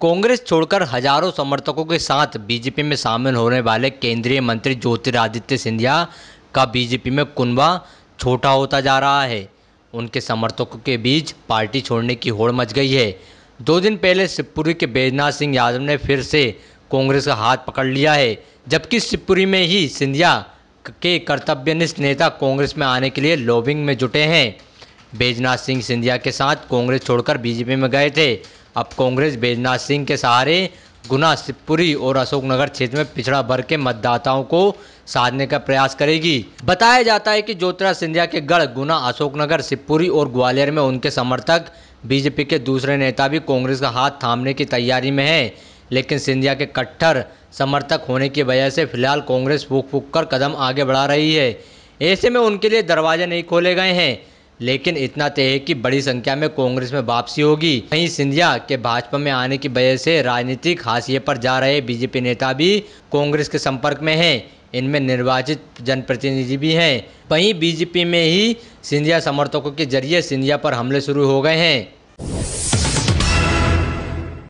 कांग्रेस छोड़कर हज़ारों समर्थकों के साथ बीजेपी में शामिल होने वाले केंद्रीय मंत्री ज्योतिरादित्य सिंधिया का बीजेपी में कुनबा छोटा होता जा रहा है। उनके समर्थकों के बीच पार्टी छोड़ने की होड़ मच गई है। दो दिन पहले शिवपुरी के बैजनाथ सिंह यादव ने फिर से कांग्रेस का हाथ पकड़ लिया है, जबकि शिवपुरी में ही सिंधिया के कर्तव्यनिष्ठ नेता कांग्रेस में आने के लिए लॉबिंग में जुटे हैं। बैजनाथ सिंह सिंधिया के साथ कांग्रेस छोड़कर बीजेपी में गए थे। अब कांग्रेस बैजनाथ सिंह के सहारे गुना शिवपुरी और अशोकनगर क्षेत्र में पिछड़ा वर्ग के मतदाताओं को साधने का प्रयास करेगी। बताया जाता है कि ज्योतिरा सिंधिया के गढ़ गुना अशोकनगर, शिवपुरी और ग्वालियर में उनके समर्थक बीजेपी के दूसरे नेता भी कांग्रेस का हाथ थामने की तैयारी में हैं। लेकिन सिंधिया के कट्टर समर्थक होने की वजह से फ़िलहाल कांग्रेस फूक फूक कर कदम आगे बढ़ा रही है। ऐसे में उनके लिए दरवाजे नहीं खोले गए हैं। लेकिन इतना तय है कि बड़ी संख्या में कांग्रेस में वापसी होगी। वहीं सिंधिया के भाजपा में आने की वजह से राजनीतिक हाशिए पर जा रहे बीजेपी नेता भी कांग्रेस के संपर्क में हैं। इनमें निर्वाचित जनप्रतिनिधि भी हैं। वहीं बीजेपी में ही सिंधिया समर्थकों के ज़रिए सिंधिया पर हमले शुरू हो गए हैं।